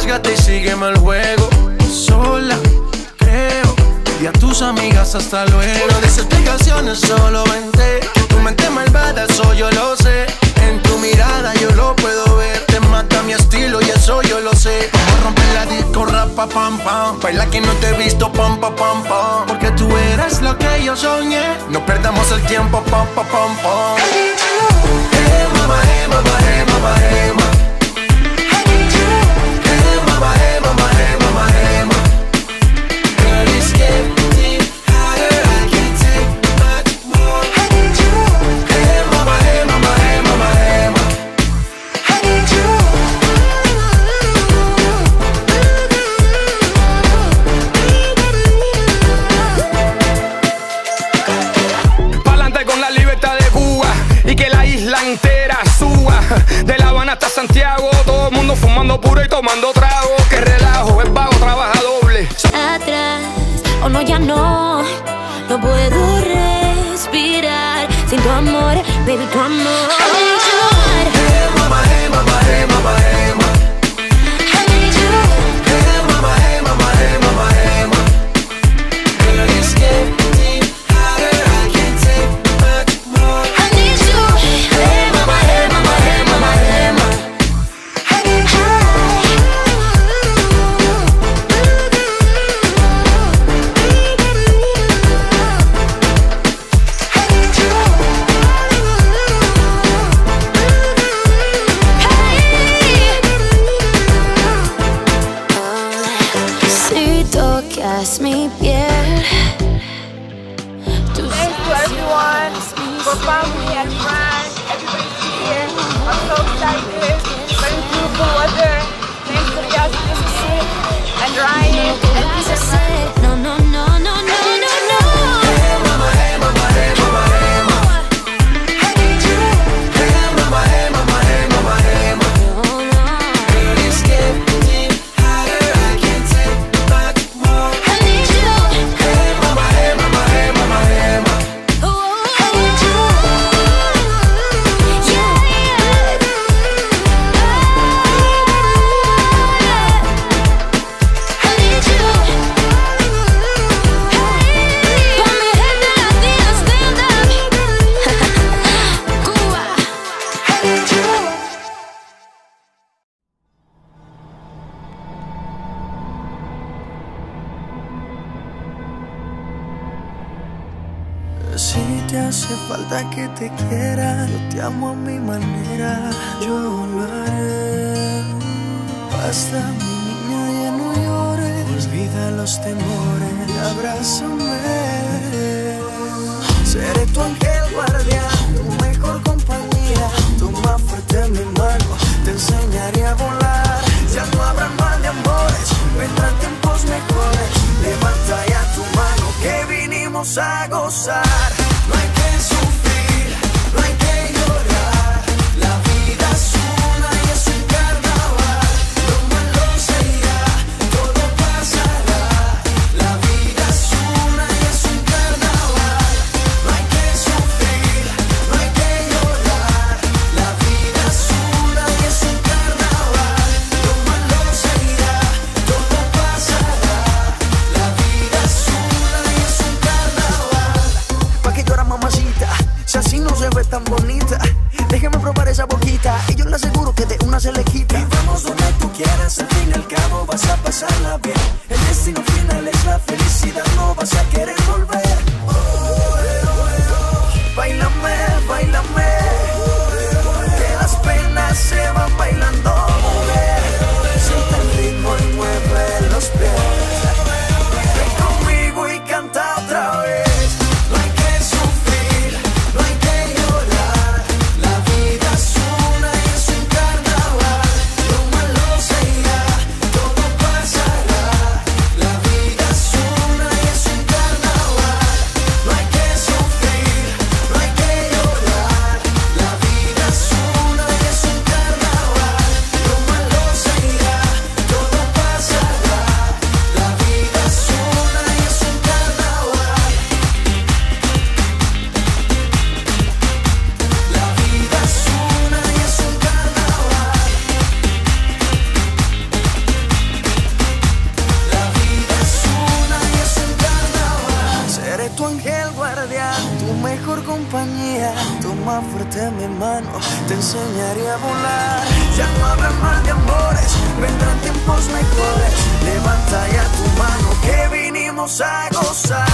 arriesgate y sígueme el juego. Sola, creo. Y a tus amigas hasta luego. No des explicaciones, solo vente. Que tu mente malvada, eso yo lo sé. En tu mirada yo lo puedo ver. Te mata mi estilo y eso yo lo sé. Vamos a romper la disco, rapa, pam, pam. Baila que no te he visto, pam, pam, pam, pam. Porque tú eres lo que yo soñé. No perdamos el tiempo, pam, pam, pam, pam. Hey, mama, hey, mama, hey, mama, hey, mama. my head, my head. Si te hace falta que te quiera, yo te amo a mi manera, yo lo haré. Basta, mi niña, ya no llores, olvida los temores y abrázame. Seré tu ángel guardián, tu mejor compañía, toma fuerte mi mano, te enseñaré a volar. Ya no habrá mal de amores, vendrán tiempos mejores. Levanta ya tu mano que vinimos a gozar. No hay que sufrir, no hay que tan bonita. Déjeme probar esa boquita y yo le aseguro que de una se le. Y vamos donde tú quieras, al fin y al cabo vas a pasarla bien. El destino final es la felicidad, no vas a querer volver. enseñaré a volar. Ya no habrá mal de amores, vendrán tiempos mejores. Levanta ya tu mano que vinimos a gozar.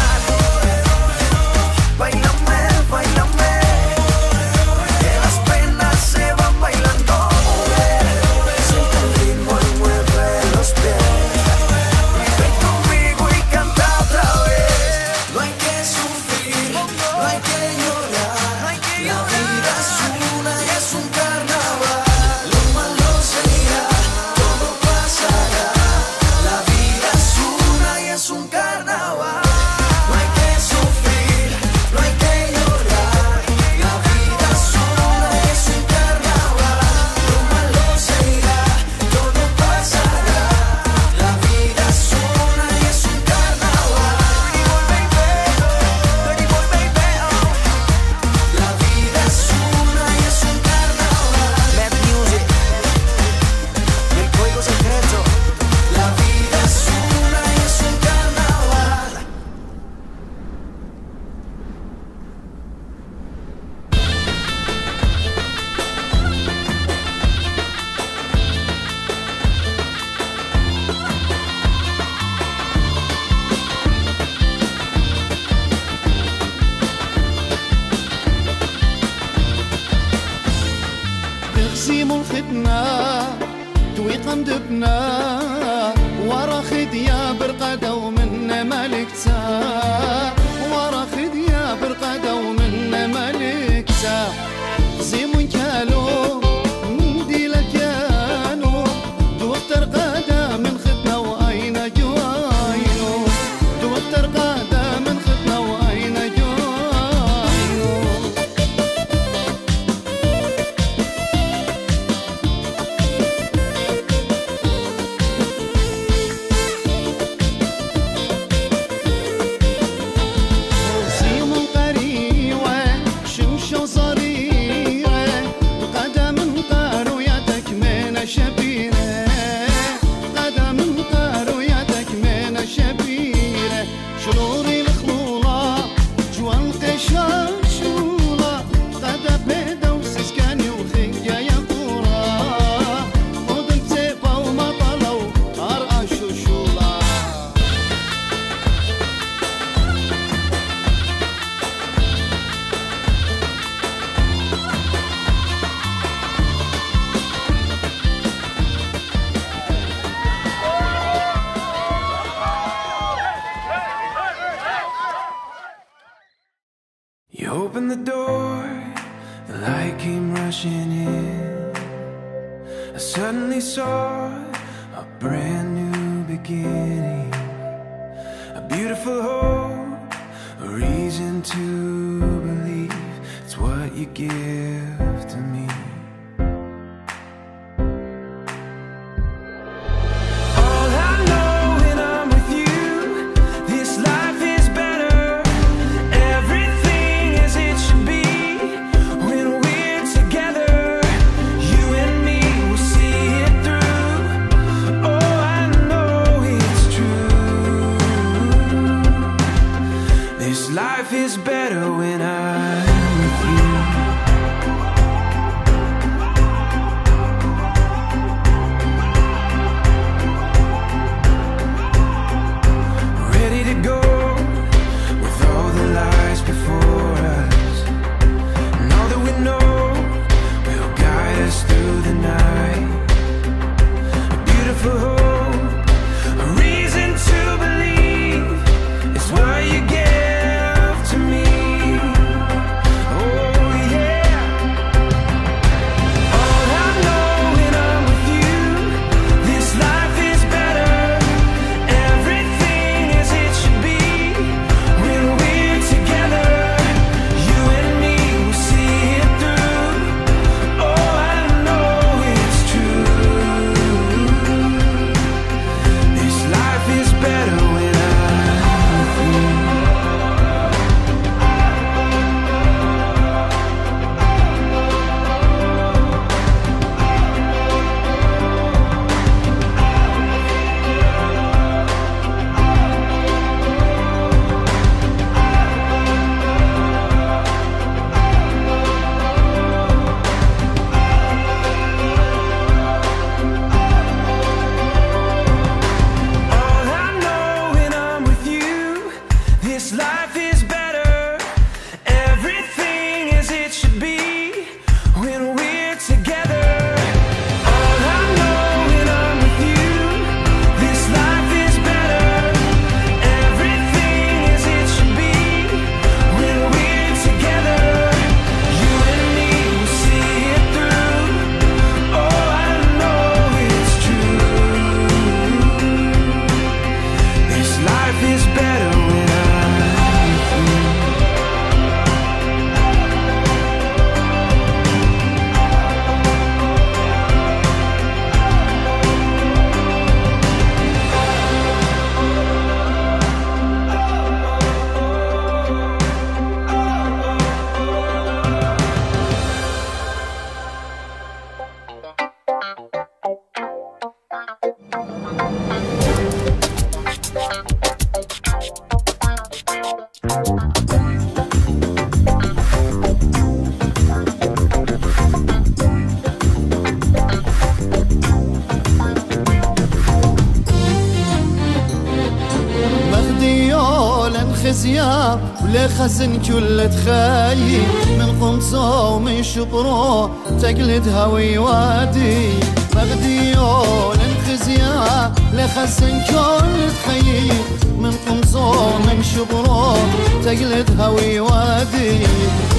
ولا خزن كل تخاي من قمصه ومن شبرو تقلد هوي وادي مغديون الخزيا لخزن كل تخيي من قمصو من شبرو تقلد هوي وادي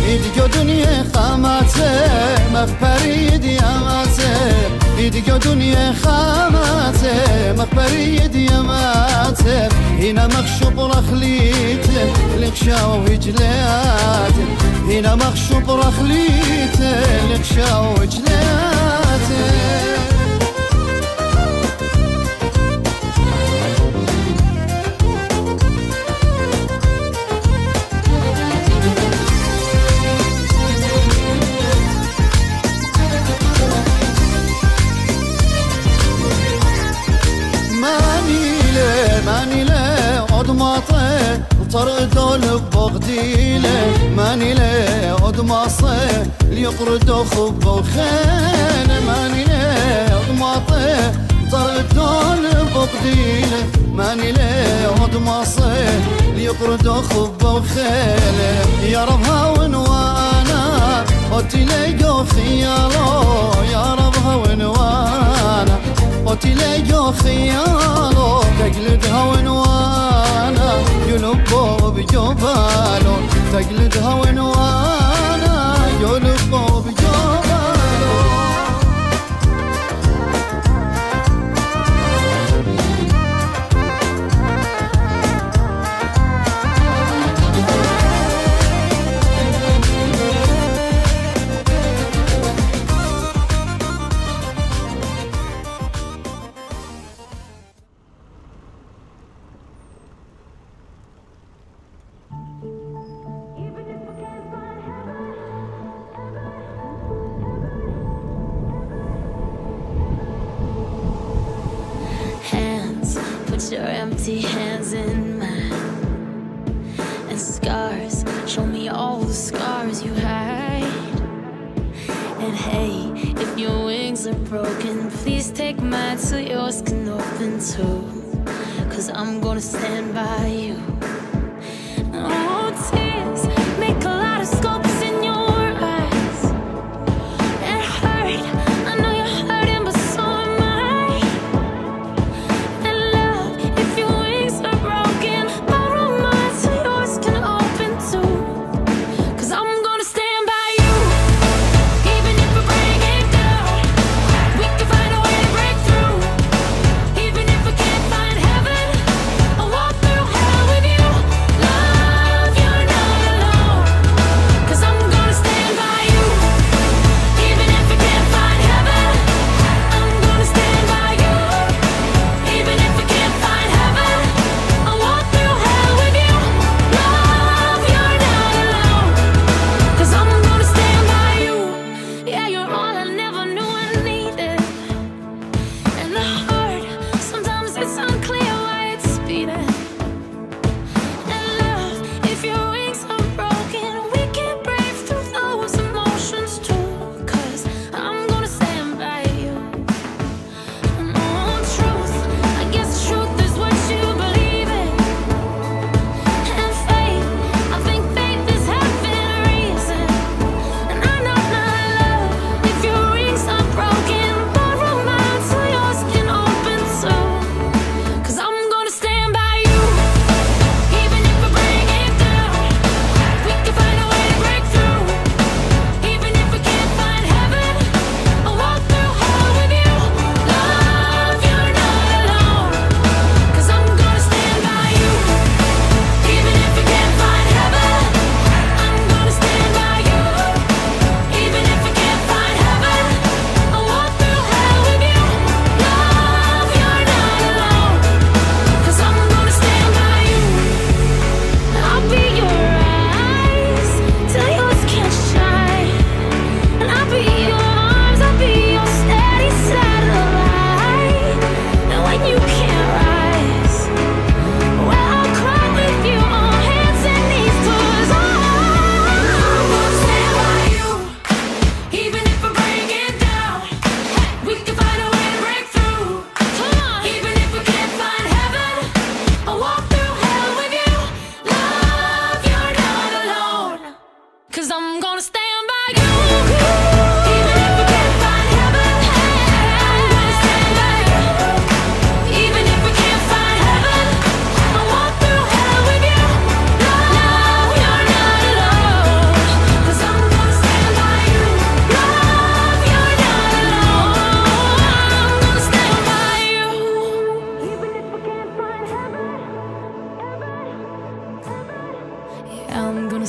إيدي دنيا خاماته مغبريد يا ماته إيدي دنيا خاماته مغبريد يا ماته هنا مخشوب رخليته لخشاو وجلاته هنا مخشوب رخليته لخشاو وجلاته طردوا بغديله ماني له عد ماصي ليقردوا خب وخيل. ماني له عد ماطي طردوا بغديله ماني له عد ماصي ليقردوا خب وخيل. يا رب هاون وأنا قلت لقوا خيالو يا قلت لقوا خيالو تقلدها ونوانا يلبوا بجبالو. تقلدها ونوانا يلبوا بجبالو. Empty hands in mine. And scars, show me all the scars you hide. And hey, if your wings are broken, please take mine so yours can open too. Cause I'm gonna stand by you.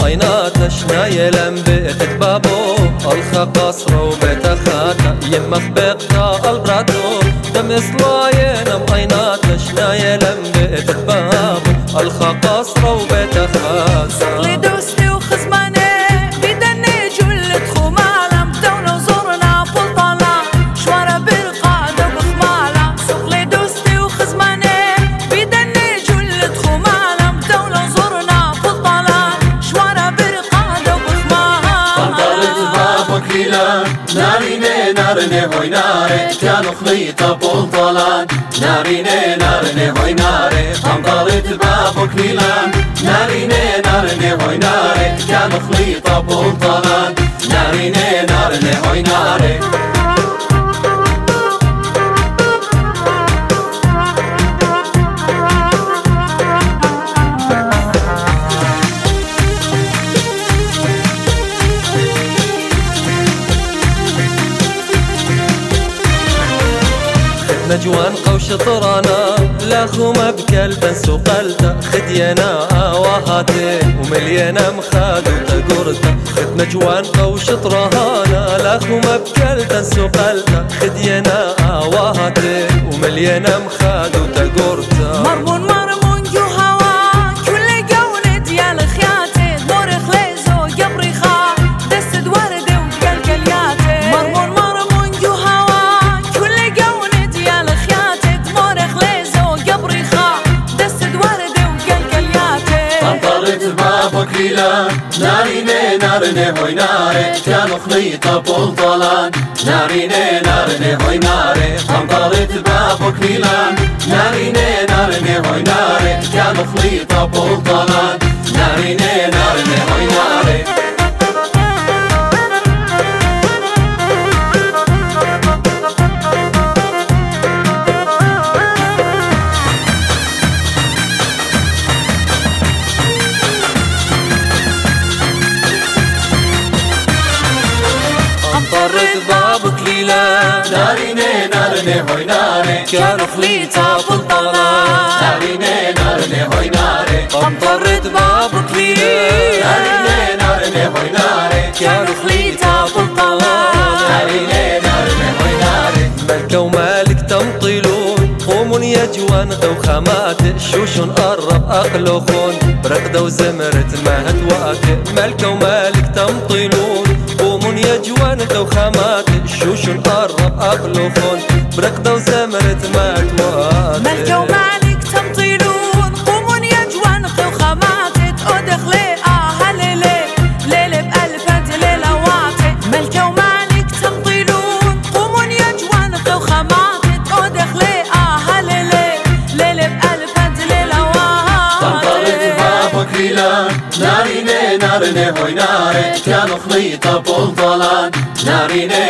مأينات نشنا لم بيت بابو. الخا قصر وبيت خاتا يمخ بقتا البراتو دم إصلاينا مأينات نشنا لم بيت بابو. الخا قصر ناري كانوا خليطة بولطلان ناريني نارني هوي ناري طنطرت بابك ليلا ناريني نارني هوي ناري كانوا خليطة بولطلان ناريني نارني هوي ناري نجوان قوش طرانا لا خوما بكلبا سوقلتا خدينا وهاتي ومليانا مخادو تقرتا خد نجوان قوش طرانا لا خوما بكلبا سوقلتا خدينا وهاتي ومليانا مخادو تقرتا خلی تا پول دالان نارینه نارینه های ناره هم دالت با بکنیلان نارینه نارینه های ناره کام نخلی تا پول دالان نارینه نارینه های ناره ملكة ومالك تمطيلون قوم يا جوان ذو خامات شوش قرب أقلخون برقدة وزمرة ما هتواك ملكة ومالك تمطيلون قوم يا جوان ذو خامات شوش قرب أقلخون برقدة وزمرة ما ملكة ومالك تمطيلون قومون يا جوان خو خماتت. ادخلي آه ليلي ليلي بألفة ليلة واطي ملكة ومالك تمطيلون قومون يا جوان خو خماتت. ادخلي آه ليلي ليلي بألفة ليلة طنطرت واطي بابك ليلا ناريني نارني هوي ناري. كانوا خليطة بولطلان ناريني